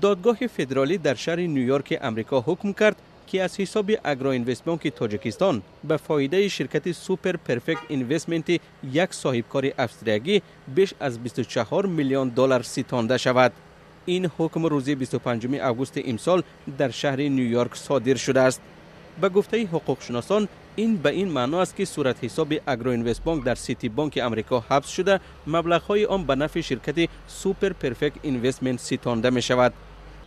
دادگاه فدرالی در شهر نیویورک امریکا حکم کرد که از حساب اگرو اینوست بانک تاجیکستان به فایده شرکت Super Perfect Investment یک صاحبکار اوستریگی بیش از 24 میلیون دلار ستانده شود. این حکم روز 25 اوگوست امسال در شهر نیویورک صادر شده است. به گفته حقوقشناسان این به این معنا است که صورت حساب اگرو اینوست بانک در سیتی بانک امریکا حبس شده مبلغ های آن به نفع شرکت Super Perfect Investment ستانده می شود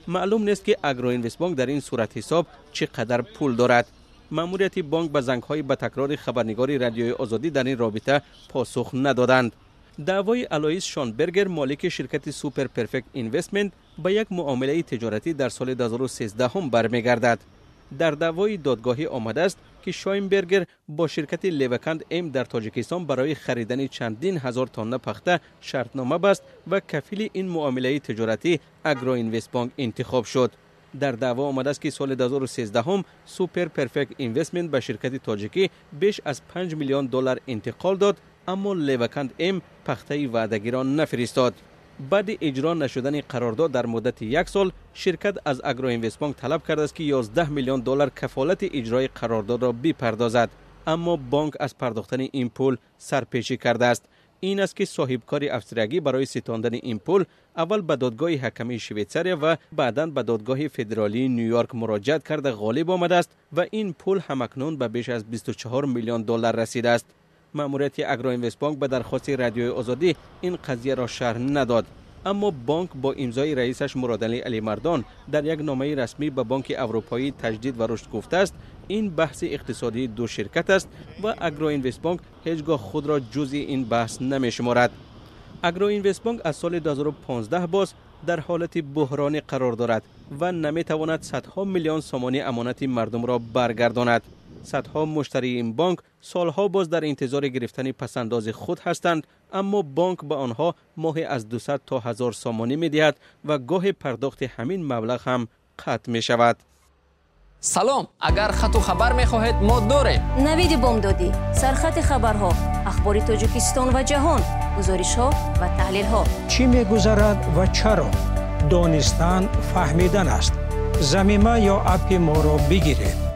معلوم نیست که اگرو اینوست بانک در این صورت حساب چقدر پول دارد. ماموریت بانک به زنگ های به تکرار خبرنگاری رادیوی آزادی در این رابطه پاسخ ندادند. دعوای الایس شانبرگر مالک شرکت Super Perfect Investment به یک معامله تجارتی در سال 2013 هم برمیگردد. در دعوای دادگاهی آمده است که شاینبرگر با شرکت لیوکند ام در تاجیکستان برای خریدن چندین هزار تانه پخته شرطنامه بست و کفیل این معامله تجارتی اگرو اینوست بانک انتخاب شد. در دعوا آمده است که سال 2013 هم سوپر پرفکت اینوستمنت به شرکت تاجیکی بیش از 5 میلیون دلار انتقال داد اما لیوکند ام پخته وعدگیران نفرستاد. بعد اجرا نشدن قرارداد در مدت یک سال شرکت از اگرو اینوست بانک طلب کرده است که 11 میلیون دلار کفالت اجرای قرارداد را بپردازد. اما بانک از پرداختن این پول سرپیچی کرده است. این است که صاحبکار افسرگی برای ستاندن این پول اول به دادگاه حکمی شویتساریا و بعدا به دادگاه فدرالی نیویورک مراجعت کرده غالب آمده است و این پول همکنون به بیش از 24 میلیون دلار رسیده است. ماموریت اگرو اینوست بانک به درخواست رادیوی آزادی این قضیه را شرح نداد. اما بانک با امضای رئیسش مرادعلی علی مردان در یک نامه رسمی به بانک اروپایی تجدید و رشد گفته است. این بحث اقتصادی دو شرکت است و اگرو اینوست بانک هیچگاه خود را جزی این بحث نمی شمارد اگرو اینوست بانک از سال 2015 باز در حالت بحرانی قرار دارد و نمی تواند صدها میلیون سامانی امانت مردم را برگرداند. صدها مشتری این بانک سالها باز در انتظار گرفتن پسنداز خود هستند اما بانک به با آنها ماه از 200 تا 1000 سامانی می دهد و گاه پرداخت همین مبلغ هم قطع می شود سلام اگر خط و خبر می خواهید ما داره. نوید بامدادی سرخط خبرها اخبار تاجکستان و جهان گزارش ها و تحلیل ها چی می گذرد و چرا؟ دانستان فهمیدن است. زمیمه یا اپی ما را بگیرید.